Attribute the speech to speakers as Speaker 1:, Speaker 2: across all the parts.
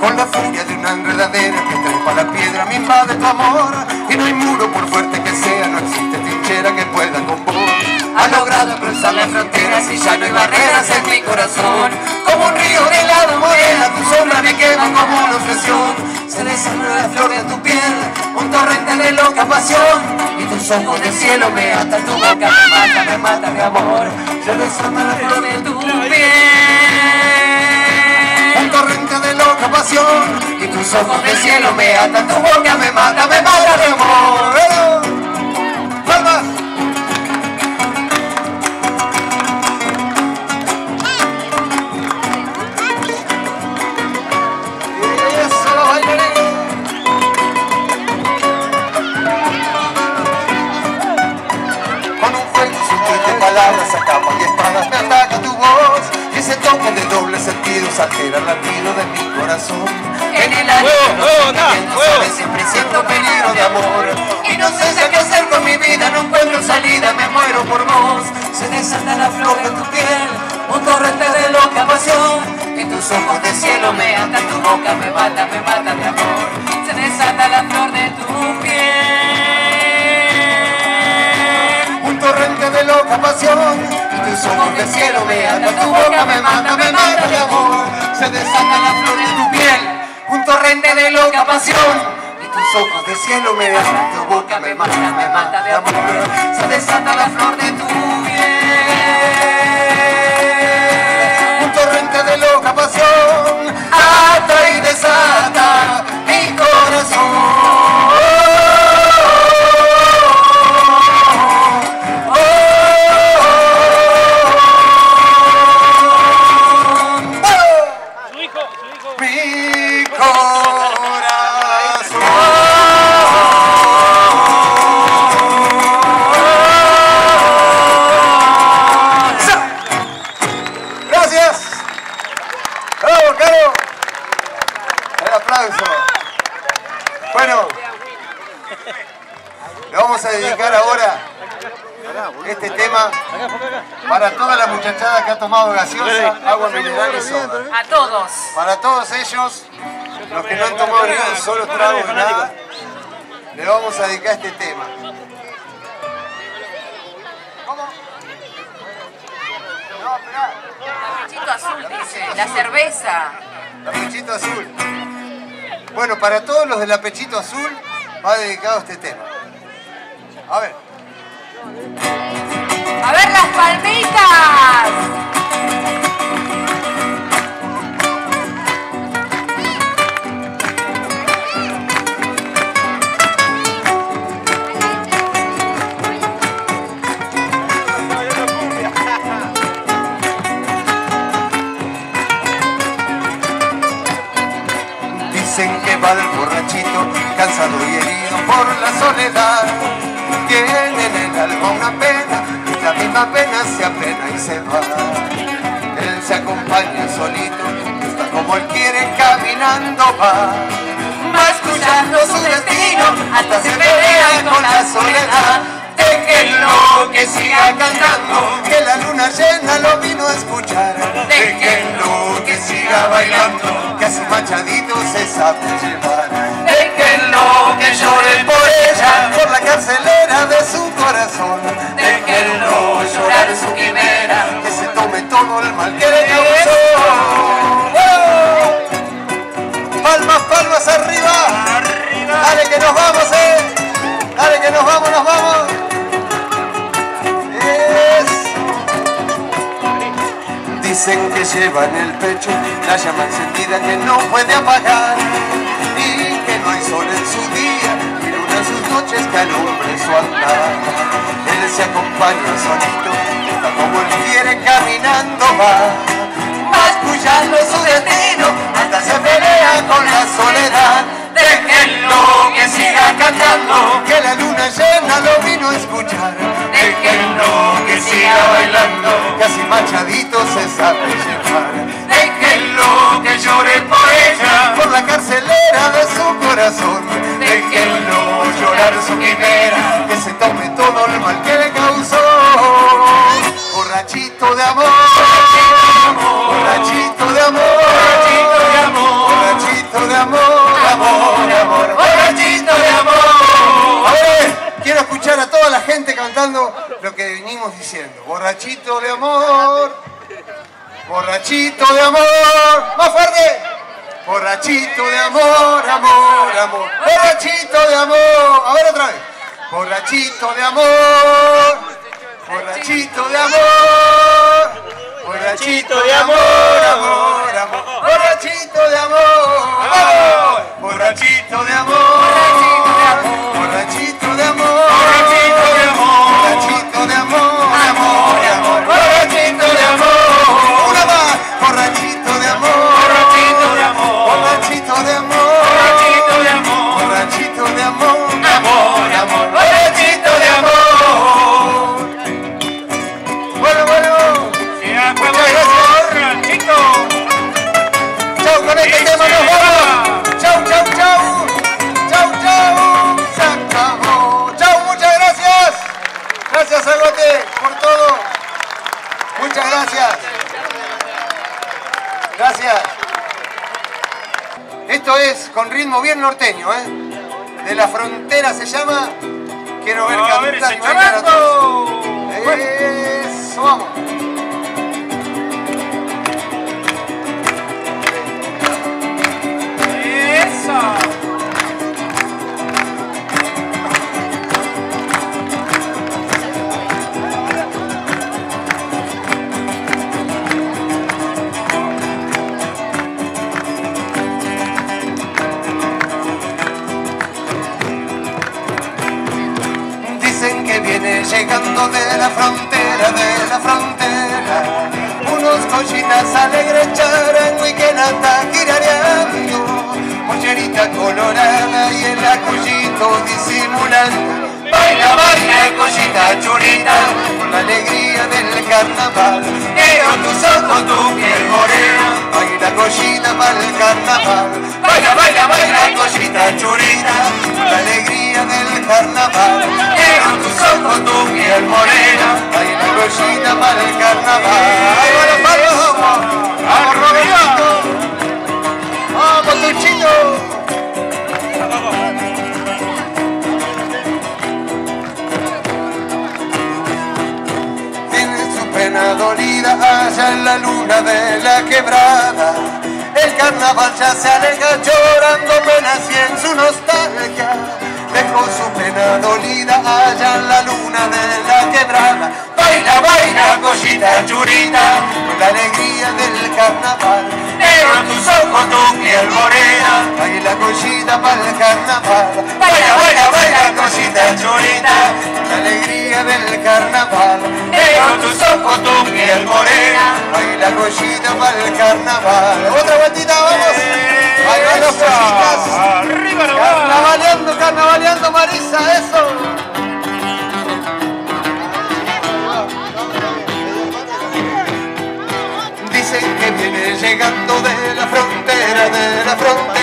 Speaker 1: con la furia de una enredadera que trepa la piedra, me invade tu amor. Y no hay muro por fuerte que sea, no existe trinchera que pueda con vos. Ha logrado cruzar las fronteras y ya no hay barreras en mi corazón. Como un río de lava morena, tu sombra me quema como una obsesión. Se desarma la flor de tu piel, un torrente de loca pasión. Y tus ojos de cielo me atan, tu boca me mata, me mata mi amor. Se desarma la flor de tu piel. Pasión Y tus ojos de cielo me atan Tu boca me mata, me mata de amor. Con un fuego sutil de palabras a capa y espadas me ataca tu voz Ese toque de doble sentido altera el latido de mi corazón. En el aire no siempre siento peligro de amor. Y no sé qué hacer con mi vida, no encuentro salida, me muero por vos. Se desata la flor de tu piel, un torrente de loca pasión. Y tus ojos de cielo me atan, tu boca me mata, me mata de amor. Se desata la flor de tu piel. Un torrente de loca pasión tus ojos de cielo me atan, tu boca me mata, me mata de amor. Se desata la flor de tu piel, un torrente de loca pasión y tus ojos de cielo me atan, tu boca me mata, me mata de amor. Se desata la flor de tu piel, un torrente de loca pasión, ata y desata mi corazón. Ha tomado gaseosa, agua mineral y soda.
Speaker 2: A todos.
Speaker 1: Para todos ellos, los que no han tomado ni un solo trago de nada, le vamos a dedicar este tema. ¿Cómo? No, esperá.
Speaker 2: Pechito azul dice. La cerveza.
Speaker 1: La Pechito Azul. Bueno, para todos los de la Pechito Azul va dedicado este tema. A ver.
Speaker 2: A ver las palmitas.
Speaker 1: Cansado y herido por la soledad. Tiene en el alma una pena, y la misma pena se apena y se va. Él se acompaña solito, está como él quiere, caminando va. Va escuchando su destino, hasta se pelea con la soledad. Déjenlo que siga cantando, que la luna llena lo vino a escuchar. Déjenlo que siga bailando, que así machadito se sabe llevar. Dicen que lleva en el pecho la llama encendida que no puede apagar y que no hay sol en su día y luna en sus noches que alumbre su andar. Él se acompaña solito, está como él quiere caminando va. Escuchando su destino, hasta se pelea con la soledad. Déjenlo que siga cantando, que la luna llena lo vino a escuchar. Déjenlo que siga bailando, que así machadito se sabe llevar. Déjenlo que llore por ella, por la carcelera de su corazón. Déjenlo llorar su quimera, que se tome todo el mal que le causó. Borrachito de amor, diciendo, borrachito de amor, borrachito de amor, más fuerte, borrachito de amor, amor, amor, borrachito de amor, a ver otra vez, borrachito de amor, borrachito de amor, borrachito de amor, amor, amor, borrachito de amor, borrachito de amor, ritmo bien norteño, ¿eh? De la frontera se llama. Quiero ver
Speaker 3: A ver
Speaker 1: cantar. Eso, vamos. nessa lei. Colorada y el acullito disimulando. Baila, baila, collita churita, con la alegría del carnaval. Quiero tus ojos, tu piel morena, baila collita para el carnaval. Baila, baila, baila, collita churita, con la alegría del carnaval. Quiero tus ojos, tu piel morena, baila collita para el carnaval. ¡Ahí va los palos! ¡Vamos, Robertito! ¡Vamos, Tuchito! Tiene su pena dolida allá en la luna de la quebrada. El carnaval ya se aleja llorando penas y en su nostalgia. Dejó su pena dolida allá en la luna de para el carnaval. Baila, baila, baila, cosita churita, con la alegría del carnaval. Negro tus ojos, tu piel morena, baila cosita para el carnaval. Otra vueltita, vamos. Baila los cositas.
Speaker 3: Arriba nomás.
Speaker 1: Carnavaleando, carnavaleando, Marisa, eso. Dicen que viene llegando de la frontera, de la frontera.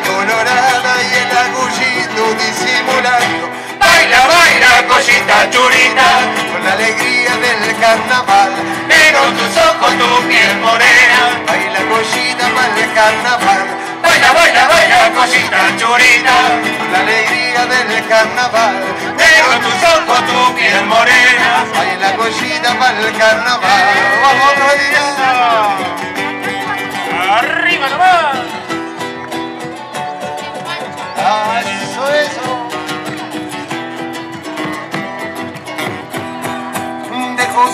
Speaker 1: Colorada y el agullito disimulando. Baila, baila, cosita churita, con la alegría del carnaval. Pero tus ojos, tu piel morena, baila cosita para el carnaval. Baila, baila, baila, cosita churita, con la alegría del carnaval. Pero tus ojos, tu piel morena, baila cosita para el carnaval. Vamos día.
Speaker 3: Arriba nomás.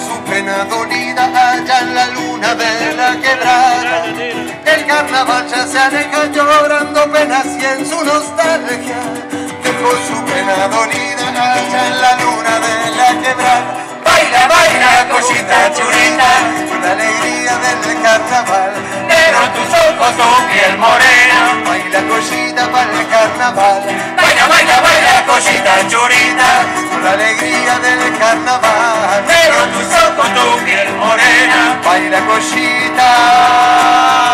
Speaker 1: Su pena dolida allá en la luna de la quebrada. El carnaval ya se aleja llorando penas y en su nostalgia. Dejó su pena dolida allá en la luna de la quebrada. Baila, baila, cosita churita, con la alegría del carnaval. Pero tus ojos, tu piel morena, baila cosita para el carnaval. Cosita churita, con la alegría del carnaval. Pero tus ojos, tu piel morena, baila cosita.